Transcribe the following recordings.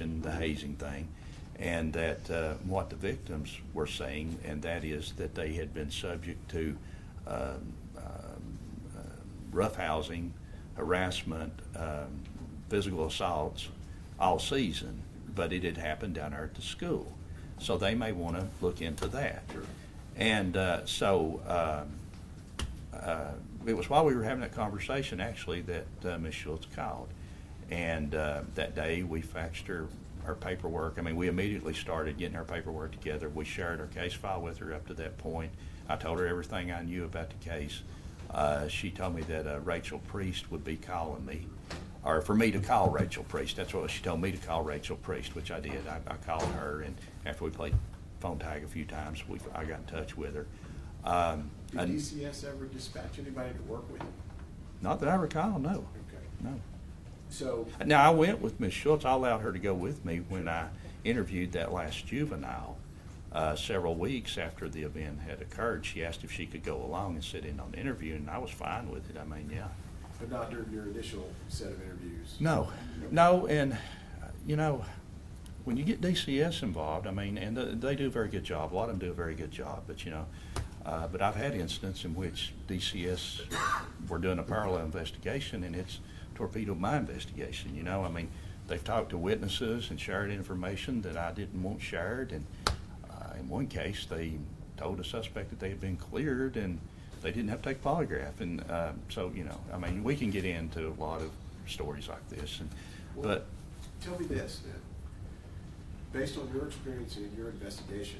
the hazing thing, and that uh, what the victims were saying, and that is that they had been subject to um, um, uh, roughhousing, harassment, um, physical assaults all season, but it had happened down there at the school. So they may want to look into that. And uh, so um, uh, it was while we were having that conversation, actually, that uh, Ms. Schultz called. And uh, that day, we faxed her our paperwork. I mean, we immediately started getting our paperwork together. We shared our case file with her up to that point. I told her everything I knew about the case. Uh, she told me that uh, Rachel Priest would be calling me, or for me to call Rachel Priest. That's what she told me to call Rachel Priest, which I did. I, I called her, and after we played phone tag a few times, we I got in touch with her. Um, Did DCS ever dispatch anybody to work with you? not that I recall, no, Okay. no. So, Now, I went with Ms. Schultz. I allowed her to go with me when I interviewed that last juvenile uh, several weeks after the event had occurred. She asked if she could go along and sit in on the interview, and I was fine with it. I mean, yeah. but not during your initial set of interviews? No, no, and, uh, you know, when you get DCS involved, I mean, and th- they do a very good job. A lot of them do a very good job, but, you know, uh, but I've had instances in which DCS were doing a parallel investigation, and it's torpedoed my investigation, you know? I mean, they've talked to witnesses and shared information that I didn't want shared, and uh, in one case, they told a suspect that they had been cleared, and they didn't have to take polygraph, and uh, so, you know, I mean, we can get into a lot of stories like this, and, but, Tell me this, then. Based on your experience and your investigation,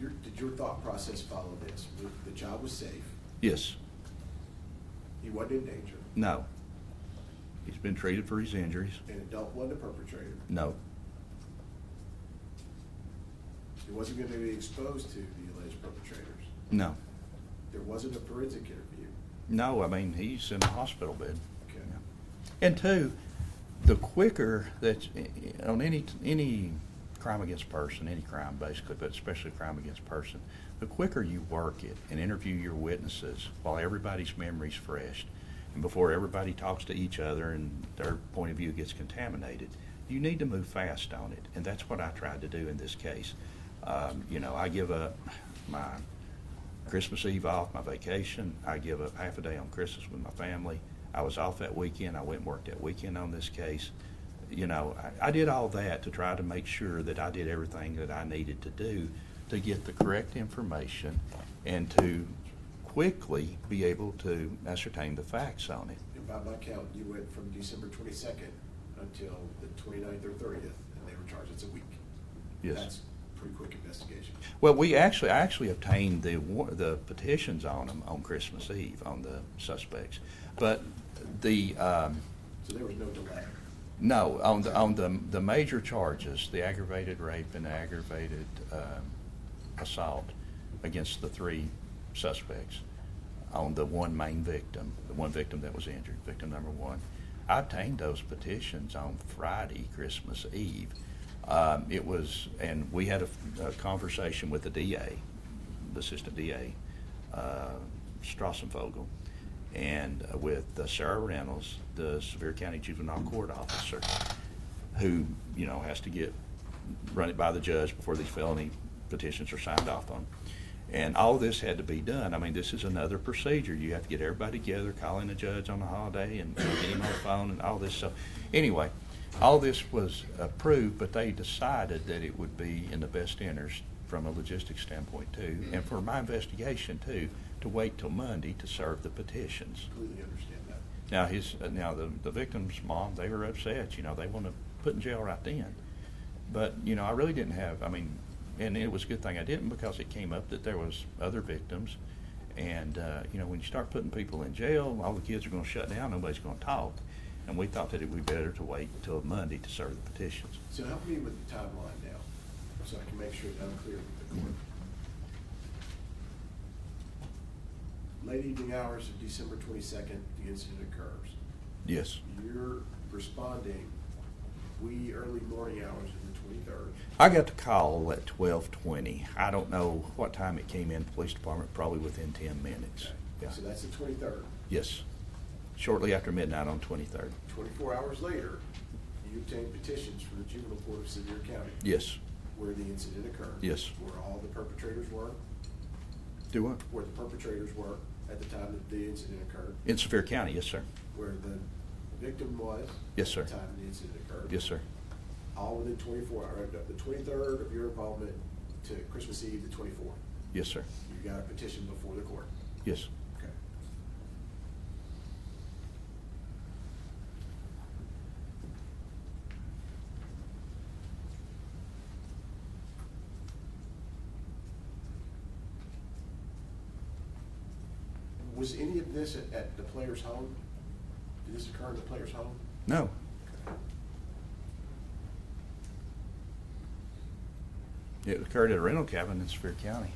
your, did your thought process follow this? The- The child was safe, yes, he wasn't in danger, no. He's been treated for his injuries, an adult wasn't a perpetrator. no, He wasn't going to be exposed to the alleged perpetrators. no, There wasn't a forensic interview. no, I mean, he's in a hospital bed. Okay. And two, the quicker that, eh, on any, any crime against person, any crime basically, but especially crime against person, the quicker you work it and interview your witnesses while everybody's memory's fresh, before everybody talks to each other and their point of view gets contaminated, you need to move fast on it, and that's what I tried to do in this case. Um, you know, I give up my Christmas Eve off, my vacation. I give up half a day on Christmas with my family. I was off that weekend. I went and worked that weekend on this case. You know, I, I did all that to try to make sure that I did everything that I needed to do to get the correct information and to quickly be able to ascertain the facts on it. And by my count, you went from December twenty-second until the 29th or thirtieth, and they were charged, it's a week. Yes. That's pretty quick investigation. Well, we actually, I actually obtained the, the petitions on them on Christmas Eve, on the suspects. But the, um, So there was no delay. No, on the, on the, the major charges, the aggravated rape and aggravated um, assault against the three suspects, on the one main victim, the one victim that was injured, victim number one, I obtained those petitions on Friday, Christmas Eve. Um, It was, and we had a, a conversation with the DA, the assistant DA, uh, and uh, with uh, Sarah Reynolds, the Sevier County Juvenile Court Officer, who, you know, has to get, run it by the judge before these felony petitions are signed off on. And all this had to be done. I mean, this is another procedure. You have to get everybody together, call in the judge on a holiday and get him on the phone and all this. So, anyway, all this was approved, but they decided that it would be in the best interest from a logistics standpoint too, and for my investigation too, to wait till Monday to serve the petitions. Completely understand that. Now, his, uh, now the, the victim's mom, they were upset, you know, they want to put in jail right then. But, you know, I really didn't have, I mean, and it was a good thing I didn't because it came up that there was other victims. And, uh, you know, when you start putting people in jail, all the kids are going to shut down, nobody's going to talk. And we thought that it would be better to wait until Monday to serve the petitions. So help me with the timeline now, so I can make sure that I'm clear with the court. Late evening hours of December twenty-second, the incident occurs. Yes. You're responding We early morning hours of. I got the call at twelve twenty. I don't know what time it came in, police department, probably within ten minutes. Yeah. So that's the twenty-third. Yes, shortly after midnight on twenty-third. Twenty-four hours later, you obtained petitions from the juvenile court of Sevier County Yes. where the incident occurred. Yes. Where all the perpetrators were, Do what? where the perpetrators were at the time that the incident occurred, In Sevier County, yes, sir. where the victim was. Yes, sir. At the time the incident occurred. Yes, sir. All within twenty-four, or the twenty-third of your involvement to Christmas Eve, the twenty-fourth. Yes, sir. You got a petition before the court. Yes. Okay. Was any of this at, at the player's home? Did this occur in the player's home? No. It occurred at a rental cabin in Sevier County.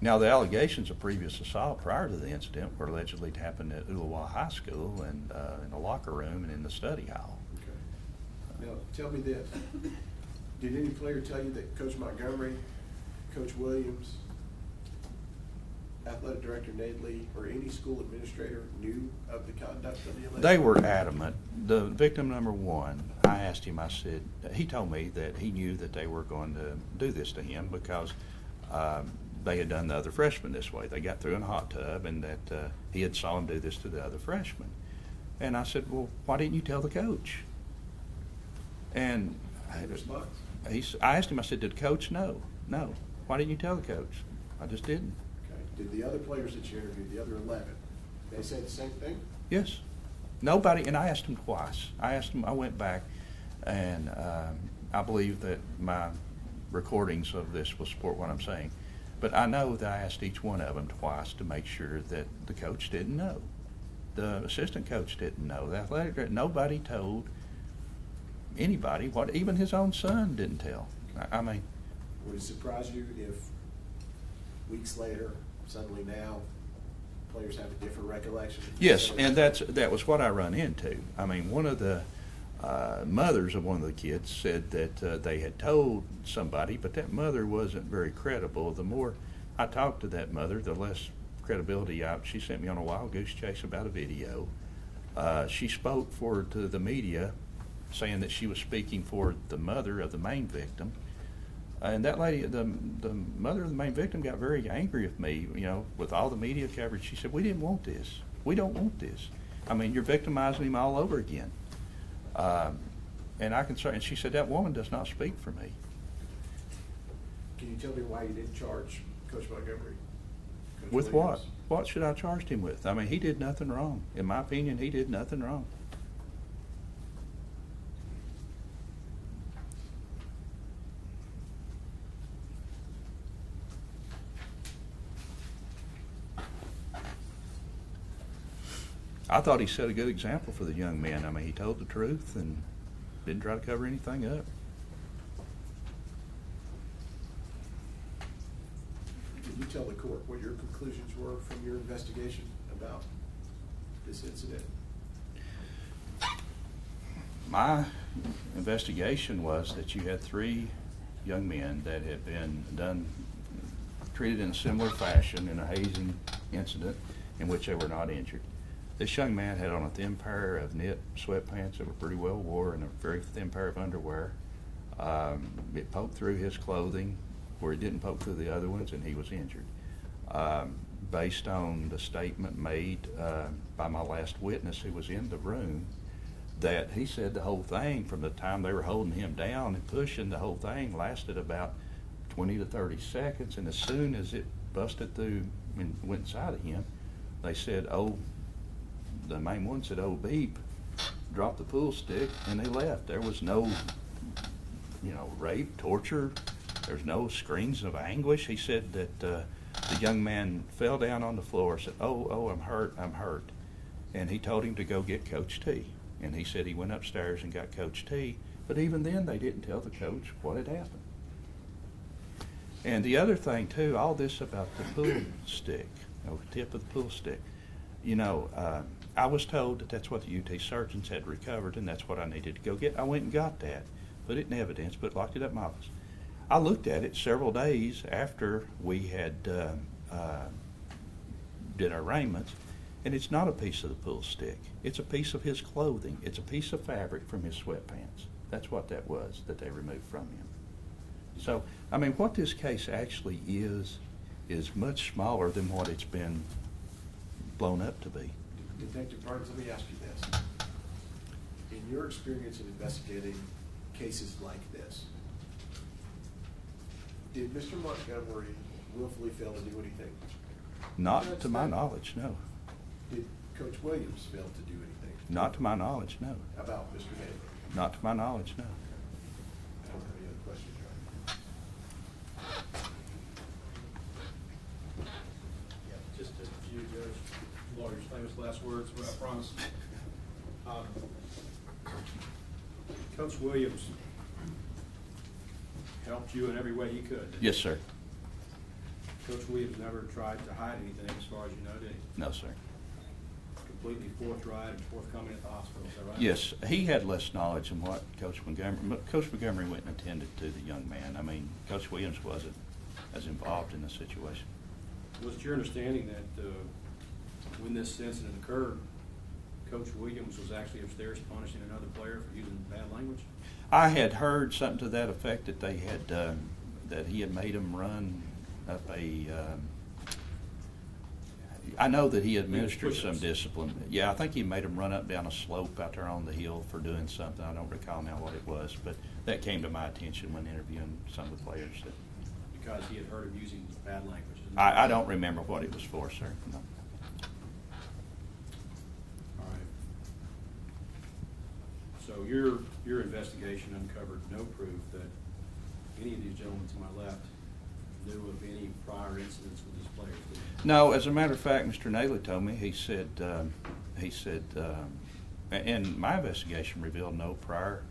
Now, the allegations of previous assault prior to the incident were allegedly happened at Ooltewah High School and uh, in the locker room and in the study hall. Okay. Now, tell me this, did any player tell you that Coach Montgomery, Coach Williams, athletic director Nayadley, or any school administrator knew of the conduct of the alleged? They were adamant. The victim number one, I asked him, I said, he told me that he knew that they were going to do this to him because um, they had done the other freshmen this way. They got through in a hot tub and that uh, he had saw him do this to the other freshmen. And I said, well, why didn't you tell the coach? And I, he, I asked him, I said, did the coach know? No. Why didn't you tell the coach? I just didn't. Did the other players that you interviewed, the other eleven, they say the same thing? Yes. Nobody, and I asked them twice. I asked him, I went back, and um, I believe that my recordings of this will support what I'm saying. But I know that I asked each one of them twice to make sure that the coach didn't know. The assistant coach didn't know. The athletic director, nobody told anybody what, even his own son didn't tell. I, I mean, Would it surprise you if weeks later, suddenly now, players have a different recollection? Yes, and that's, that was what I run into. I mean, one of the uh, mothers of one of the kids said that uh, they had told somebody, but that mother wasn't very credible. The more I talked to that mother, the less credibility I, she sent me on a wild goose chase about a video. Uh, she spoke for to the media, saying that she was speaking for the mother of the main victim. And that lady, the, the mother of the main victim got very angry with me, you know, with all the media coverage. She said, we didn't want this. We don't want this. I mean, you're victimizing him all over again. Um, and I can say, and she said, that woman does not speak for me. Can you tell me why you didn't charge Coach Montgomery? Coach With what? What should I charge him with? I mean, he did nothing wrong. In my opinion, he did nothing wrong. I thought he set a good example for the young men. I mean, he told the truth and didn't try to cover anything up. Did you tell the court what your conclusions were from your investigation about this incident? My investigation was that you had three young men that had been done, treated in a similar fashion in a hazing incident in which they were not injured. This young man had on a thin pair of knit sweatpants that were pretty well wore and a very thin pair of underwear. Um, it poked through his clothing where it didn't poke through the other ones, and he was injured. Um, based on the statement made uh, by my last witness who was in the room, that he said the whole thing from the time they were holding him down and pushing the whole thing lasted about 20 to 30 seconds and as soon as it busted through and went inside of him they said oh the main one said oh beep dropped the pool stick and they left there was no you know rape torture there's no screams of anguish he said that uh, the young man fell down on the floor said oh oh i'm hurt i'm hurt and he told him to go get Coach T. And he said he went upstairs and got Coach T. But even then, they didn't tell the coach what had happened. And the other thing too, all this about the pool stick, you know, the tip of the pool stick. You know, uh, I was told that that's what the UT surgeons had recovered, and that's what I needed to go get. I went and got that, put it in evidence, but locked it up in my office. I looked at it several days after we had uh, uh, did our arraignments, And it's not a piece of the pool stick. It's a piece of his clothing. It's a piece of fabric from his sweatpants. That's what that was that they removed from him. So, I mean, what this case actually is, is much smaller than what it's been blown up to be. Detective Burns, let me ask you this. In your experience in investigating cases like this, did Mr. Montgomery willfully fail to do anything? Not to my knowledge, no. Did Coach Williams fail to do anything? Not to my knowledge, no. About Mr. Nayadley? Not to my knowledge, no. I don't have any other questions, Your Honor. Yeah, just a few, Judge. Lawyer's famous last what Um, Coach Williams helped you in every way he could. Yes, sir. Coach Williams never tried to hide anything as far as you know, did he? No, sir. Completely forthright and forthcoming at the hospital, is that right? Yes, he had less knowledge than what Coach Montgomery, Coach Montgomery went and attended to the young man. I mean, Coach Williams wasn't as involved in the situation. Was it your understanding that uh, when this incident occurred, Coach Williams was actually upstairs punishing another player for using bad language? I had heard something to that effect that they had, um, that he had made him run up a, um, I know that he administered some discipline. Yeah, I think he made him run up down a slope out there on the hill for doing something. I don't recall now what it was, but that came to my attention when interviewing some of the players. that- Because he had heard of using bad language. I, I don't remember what it was for, sir. No. All right. So your, your investigation uncovered no proof that any of these gentlemen to my left knew of any prior incidents with these players, did they? No, as a matter of fact, Mr. Naylor told me, he said, um, he said, um, and my investigation revealed no prior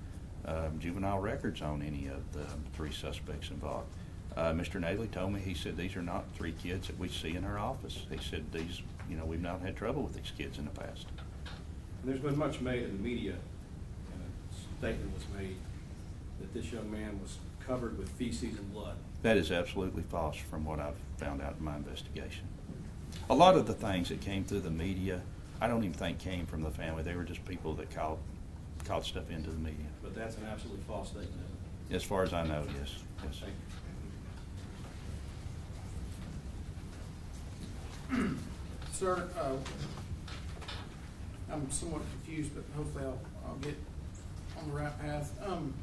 um, juvenile records on any of the three suspects involved. Uh, Mr. Naylor told me, he said, these are not three kids that we see in our office. He said, these, you know, we've not had trouble with these kids in the past. And there's been much made in the media, statement was made that this young man was covered with feces and blood. That is absolutely false from what I've found out in my investigation. A lot of the things that came through the media, I don't even think came from the family. They were just people that called, called stuff into the media. But that's an absolutely false statement, isn't As far as I know, yes, yes. Thank you. Sir, uh, I'm somewhat confused, but hopefully I'll, I'll get on the right path. Um,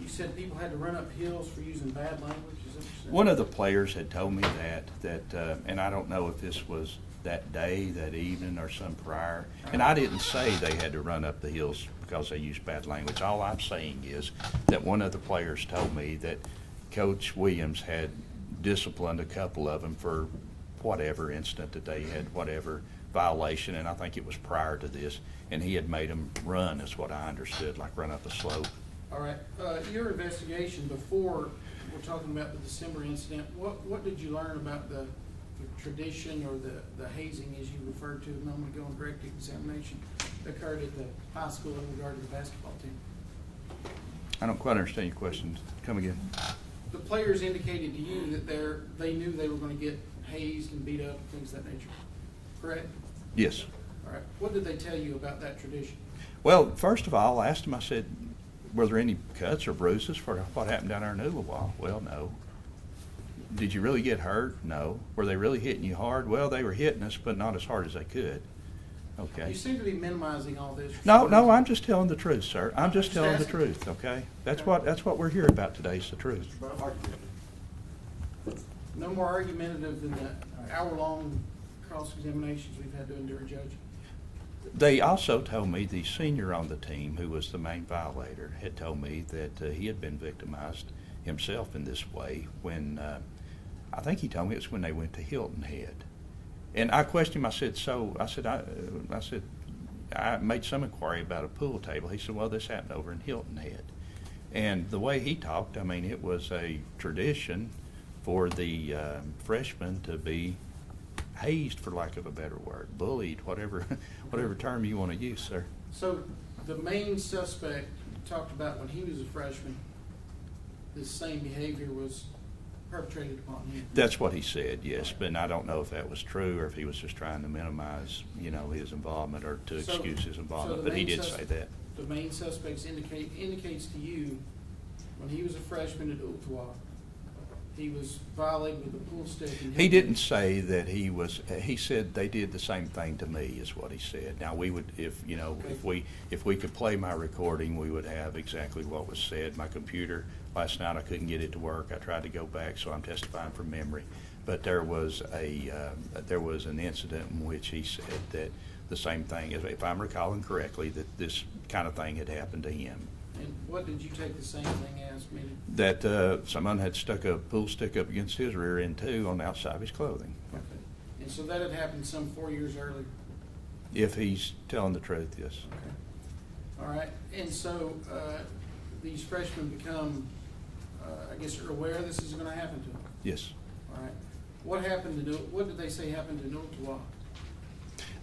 you said people had to run up hills for using bad language? One of the players had told me that, that, uh, and I don't know if this was that day, that evening, or some prior. And I didn't say they had to run up the hills because they used bad language. All I'm saying is that one of the players told me that Coach Williams had disciplined a couple of them for whatever incident that they had, whatever violation, and I think it was prior to this, and he had made him run, is what I understood, like run up a slope. All right, uh, your investigation before, we're talking about the December incident, what, what did you learn about the, the tradition or the, the hazing, as you referred to a moment ago in direct examination, that occurred at the high school in regard to the basketball team? I don't quite understand your question. Come again. The players indicated to you that they're, they knew they were gonna get hazed and beat up, things of that nature, correct? Yes. All right, what did they tell you about that tradition? Well, first of all, I asked him, I said, were there any cuts or bruises for what happened down there in Ooltewah? Well, no. Did you really get hurt? No. Were they really hitting you hard? Well, they were hitting us, but not as hard as they could. Okay. You seem to be minimizing all this. No, no, I'm just telling the truth, sir. I'm just Just telling the truth, okay? That's Okay. what, that's what we're here about today, is the truth. No more argumentative than the hour-long cross-examinations we've had to endure, Judge. They also told me the senior on the team, who was the main violator, had told me that uh, he had been victimized himself in this way when, uh, I think he told me it was when they went to Hilton Head. And I questioned him, I said, so, I said, I, uh, I said, I made some inquiry about a pool table. He said, well, this happened over in Hilton Head. And the way he talked, I mean, it was a tradition for the um, freshmen to be hazed, for lack of a better word, bullied, whatever, whatever term you want to use, sir. So the main suspect talked about when he was a freshman, this same behavior was perpetrated upon him. That's what he said, yes, but I don't know if that was true or if he was just trying to minimize, you know, his involvement or to So- excuse his involvement, the but he did say that. The main suspects indicate, indicates to you, when he was a freshman at Ooltewah, he was with a pool stick. and He didn't say that he was, he said they did the same thing to me, is what he said. Now, we would, if, you know, if we, if we could play my recording, we would have exactly what was said. My computer, last night, I couldn't get it to work. I tried to go back, so I'm testifying from memory. But there was a, um, there was an incident in which he said that the same thing, if I'm recalling correctly, that this kind of thing had happened to him. And what did you take the same thing as, meaning? That uh, someone had stuck a pool stick up against his rear end too on the outside of his clothing. Okay. And so that had happened some four years earlier? If he's telling the truth, yes. Okay. All right, and so, uh, these freshmen become, uh, I guess are aware this is gonna happen to them? Yes. All right. What happened to, what did they say happened to Ooltewah?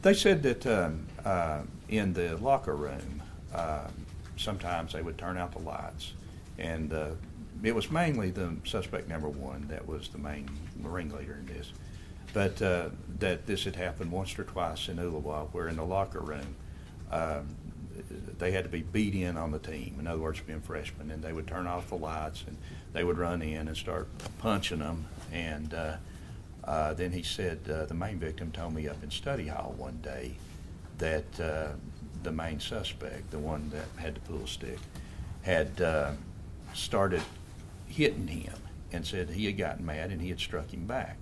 They said that um, uh, in the locker room, um, sometimes they would turn out the lights. And uh, it was mainly the suspect number one that was the main ringleader in this. But uh, that this had happened once or twice in Ooltewah, where in the locker room, um, they had to be beat in on the team. In other words, being freshmen, and they would turn off the lights and they would run in and start punching them. And uh, uh, then he said uh, the main victim told me up in study hall one day that uh, the main suspect, the one that had the pool stick, had uh, started hitting him and said he had gotten mad and he had struck him back.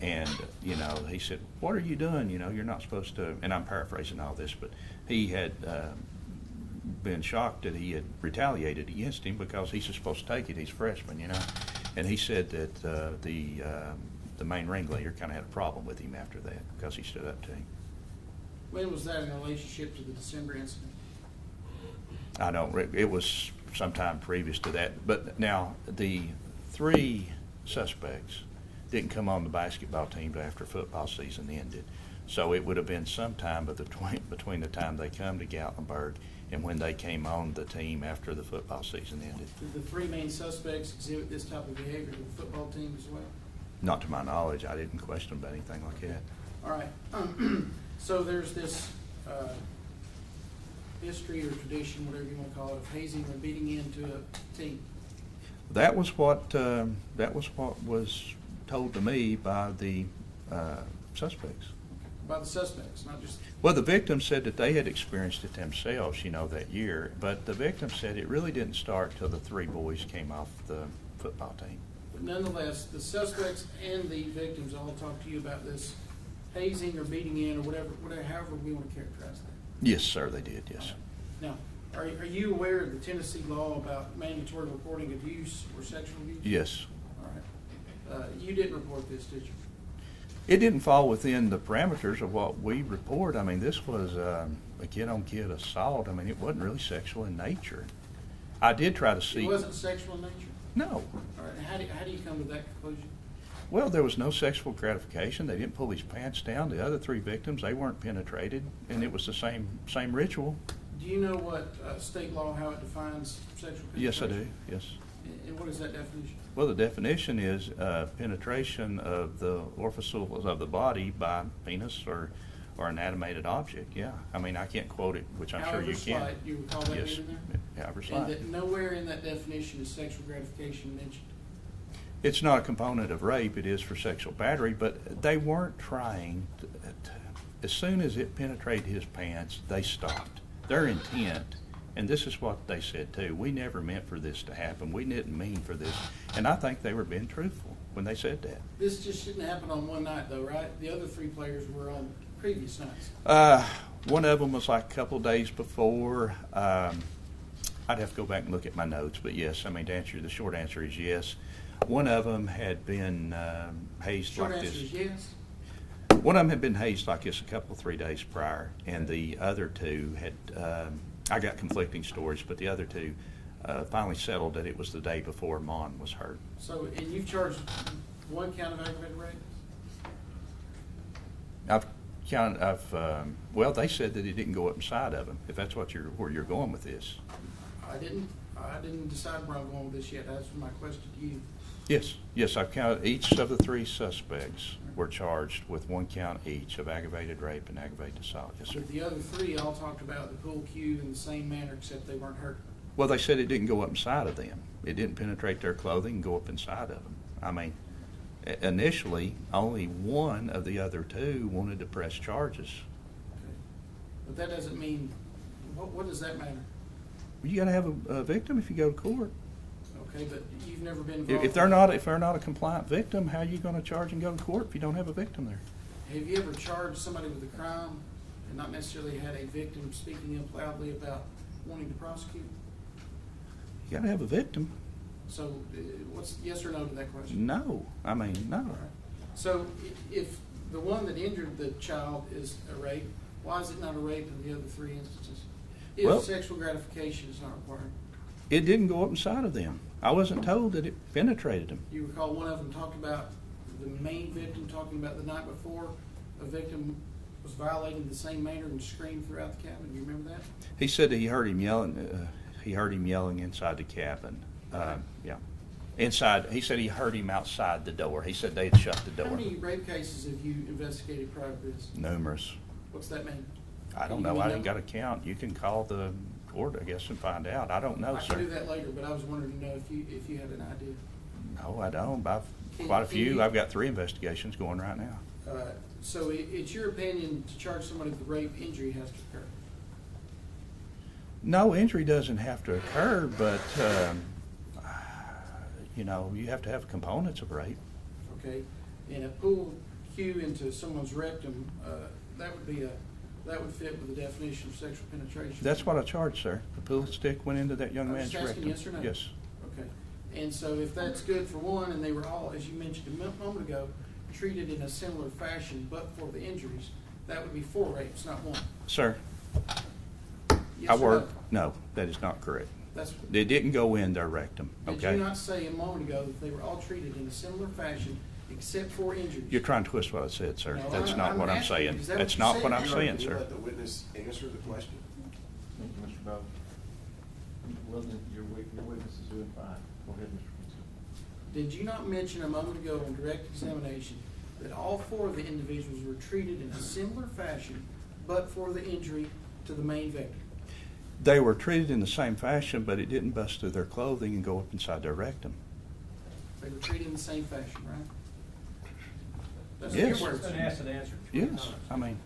And, you know, he said, What are you doing? You know, you're not supposed to. And I'm paraphrasing all this, but he had uh, been shocked that he had retaliated against him because he's supposed to take it. He's a freshman, you know. And he said that uh, the, uh, the main ringleader kind of had a problem with him after that because he stood up to him. When was that in relationship to the December incident? I don't, it was sometime previous to that. But now, the three suspects didn't come on the basketball team after football season ended. So it would have been sometime between, between the time they come to Gatlinburg and when they came on the team after the football season ended. Did the three main suspects exhibit this type of behavior to the football team as well? Not to my knowledge, I didn't question about anything like that. All right, so there's this, uh, history or tradition, whatever you wanna call it, of hazing or beating into a team. That was what, um, that was what was told to me by the uh, suspects. By the suspects, not just, Well, the victim said that they had experienced it themselves, you know, that year, but the victim said it really didn't start till the three boys came off the football team. but nonetheless, the suspects and the victims all talked to you about this hazing or beating in or whatever, whatever, however we wanna characterize that. Yes, sir, they did, yes. Now, are, are you aware of the Tennessee law about mandatory reporting of use or sexual abuse? Yes. All right. Uh, you didn't report this, did you? It didn't fall within the parameters of what we report. I mean, this was um, a kid-on-kid assault. I mean, it wasn't really sexual in nature. I did try to see. It wasn't sexual in nature? No. All right, how do, how do you come to that conclusion? Well, there was no sexual gratification. They didn't pull his pants down. The other three victims, they weren't penetrated, and it was the same same ritual. Do you know what, uh, state law, how it defines sexual Yes, I do. Yes. And- And what is that definition? Well, the definition is uh, penetration of the orifices of the body by penis or, or an animated object, yeah. I mean, I can't quote it, which I'm sure However you can. slight, you recall that Yes, in there? however And slight. that nowhere in that definition is sexual gratification mentioned. It's not a component of rape, it is for sexual battery, but they weren't trying, to- to- as soon as it penetrated his pants, they stopped. Their intent, and this is what they said too, we never meant for this to happen, we didn't mean for this. And I think they were being truthful when they said that. This just shouldn't happen on one night though, right? The other three players were on previous nights. Uh, one of them was like a couple days before. Um, I'd have to go back and look at my notes, but yes, I mean, to answer, the short answer is yes. One of them had been um, hazed Short like answer this. is yes. One of them had been hazed like this a couple, three days prior, and the other two had, um, I got conflicting stories, but the other two uh, finally settled that it was the day before Mon was hurt. So, and you've charged one count of aggravated rape? I've counted, I've, um, well, they said that it didn't go up inside of him, if that's what you're, where you're going with this. I didn't, I didn't decide where I'm going with this yet. That's my question to you. Yes, yes, I've counted, each of the three suspects were charged with one count each of aggravated rape and aggravated assault, yes, sir. But the other three all talked about the pool cue in the same manner, except they weren't hurt. Well, they said it didn't go up inside of them. It didn't penetrate their clothing and go up inside of them. I mean, i- initially, only one of the other two wanted to press charges. Okay. But that doesn't mean, what, what does that matter? You gotta have a, a victim if you go to court. Okay, but you've never been If, involved. if they're not, if they're not a compliant victim, how are you gonna charge and go to court if you don't have a victim there? Have you ever charged somebody with a crime and not necessarily had a victim speaking up loudly about wanting to prosecute? You gotta have a victim. So, uh, what's, yes or no to that question? No, I mean, no. So, i- if the one that injured the child is a rape, why is it not a rape in the other three instances? Well- If sexual gratification is not required. It didn't go up inside of them. I wasn't told that it penetrated them. You recall one of them talked about, the main victim talking about the night before, a victim was violating the same manner and screamed throughout the cabin. Do You remember that? He said that he heard him yelling. Uh, he heard him yelling inside the cabin. Uh, yeah, inside. He said he heard him outside the door. He said they had shut the door. How many rape cases have you investigated prior to this? Numerous. What's that mean? I don't you know. I didn't got a count. You can call the court, I guess, and find out. I don't know, I sir. can do that later, but I was wondering to know if you, if you had an idea. No, I don't. I've quite a few. I've got three investigations going right now. Uh, So i it's your opinion to charge somebody with rape, injury has to occur? No injury doesn't have to occur, but um, you know you have to have components of rape. okay? And a pool cue into someone's rectum, uh, that would be a, that would fit with the definition of sexual penetration. That's what I charged, sir. The pool stick went into that young I'm man's just asking rectum. yes or no? Yes. Okay, and so if that's good for one, and they were all, as you mentioned a mo- moment ago, treated in a similar fashion, but for the injuries, that would be four rapes, not one. Sir, Yes I or no? work. No, that is not correct. That's, It didn't go in their rectum. did Okay. you not say a moment ago that they were all treated in a similar fashion, except for injuries? You're trying to twist what I said, sir. No, That's I'm- not I'm what I'm asking you, saying. is that That's what not said? what I'm Can saying, you sir. Let the witness answer the question. Thank you, Mr. Bowden. Well, then, your wit- your witness is doing fine. Go ahead, Mr. Kinsey. Did you not mention a moment ago in direct examination that all four of the individuals were treated in a similar fashion, but for the injury to the main victim? They were treated in the same fashion, but it didn't bust through their clothing and go up inside their rectum. They were treated in the same fashion, right? That's Yes. your words. Been asked and answered three Yes, times. I mean,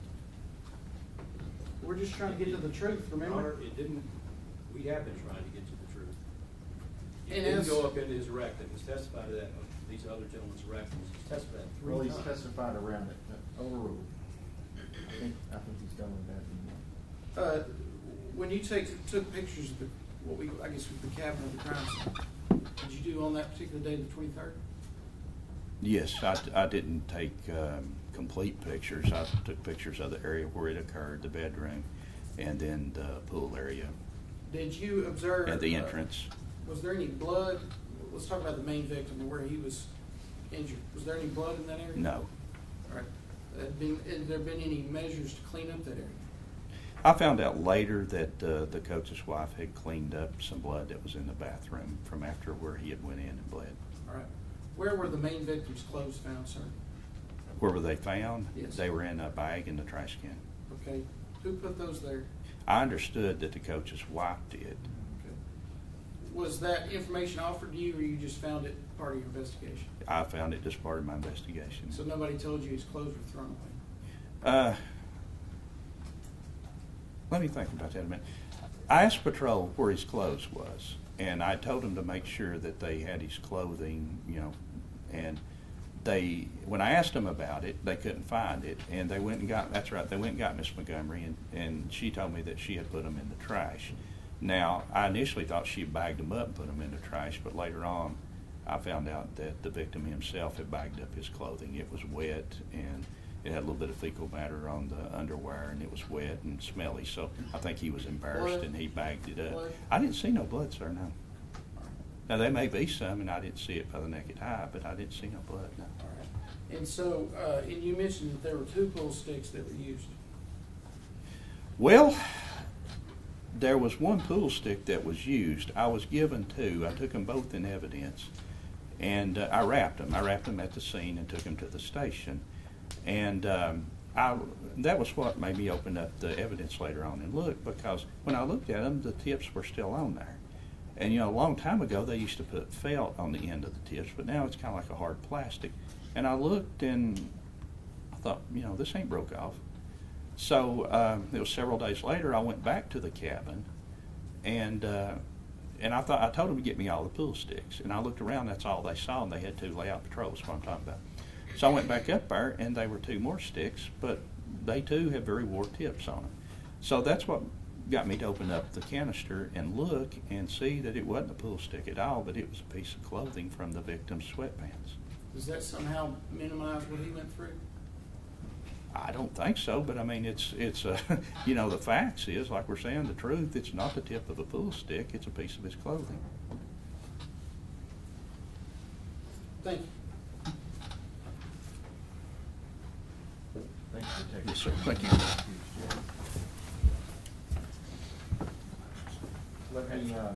We're just trying to get to the truth, remember? Honor, it didn't, we have been trying to get to the truth. It And didn't as- go up into his rectum, he's testified to that, of these other gentlemen's rectums, he's testified Well, three he's times. testified around it, Uh, overruled. I think, I think he's done with that anymore. Uh, when you take, took pictures of the, what we, I guess was the cabin of the crime scene, did you do on that particular day, the twenty-third? Yes, I, I didn't take um, complete pictures. I took pictures of the area where it occurred, the bedroom, and then the pool area Did you observe? at the uh, entrance. Was there any blood? Let's talk about the main victim and where he was injured. Was there any blood in that area? No. All right. Had been, had there been any measures to clean up that area? I found out later that uh, the coach's wife had cleaned up some blood that was in the bathroom from after where he had went in and bled. All right. Where were the main victim's clothes found, sir? Where were they found? Yes. They were in a bag in the trash can. Okay. Who put those there? I understood that the coach's wife did. Okay. Was that information offered to you or you just found it part of your investigation? I found it as part of my investigation. So nobody told you his clothes were thrown away? Uh, let me think about that a minute. I asked patrol where his clothes was, and I told them to make sure that they had his clothing, you know, and they, when I asked them about it, they couldn't find it, and they went and got, that's right, they went and got Miss Montgomery, and, and she told me that she had put them in the trash. Now, I initially thought she had bagged them up and put them in the trash, but later on, I found out that the victim himself had bagged up his clothing. It was wet, and it had a little bit of fecal matter on the underwear, and it was wet and smelly, so I think he was embarrassed and he bagged it up. I didn't see no blood, sir, no. Now, there may be some, and I didn't see it by the naked eye, but I didn't see no blood, no. All right. And so, uh, and you mentioned that there were two pool sticks that were used. Well, there was one pool stick that was used. I was given two. I took them both in evidence. And uh, I wrapped them. I wrapped them at the scene and took them to the station. And um, I, that was what made me open up the evidence later on and look, because when I looked at them, the tips were still on there. And you know, a long time ago, they used to put felt on the end of the tips, but now it's kind of like a hard plastic. And I looked and I thought, you know, this ain't broke off. So um, it was several days later. I went back to the cabin, and uh, and I thought I told them to get me all the pool sticks. And I looked around. That's all they saw, and they had two layout patrols. What I'm talking about. So I went back up there, and they were two more sticks, but they too have very wore tips on them. So that's what got me to open up the canister and look and see that it wasn't a pool stick at all, but it was a piece of clothing from the victim's sweatpants. Does that somehow minimize what he went through? I don't think so, but I mean, it's, it's, uh, you know, the facts is, like we're saying, the truth, it's not the tip of a pool stick, it's a piece of his clothing. Thank you. Thank you for taking. Yes, sir. Thank you. Let me, uh,